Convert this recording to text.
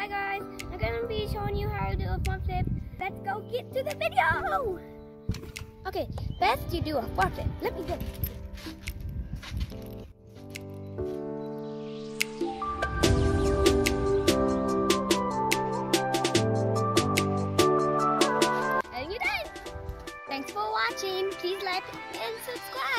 Hi guys, I'm gonna be showing you how to do a front flip. Let's go get to the video! Okay, best you do a front flip. Let me go. And you're done! Thanks for watching. Please like and subscribe.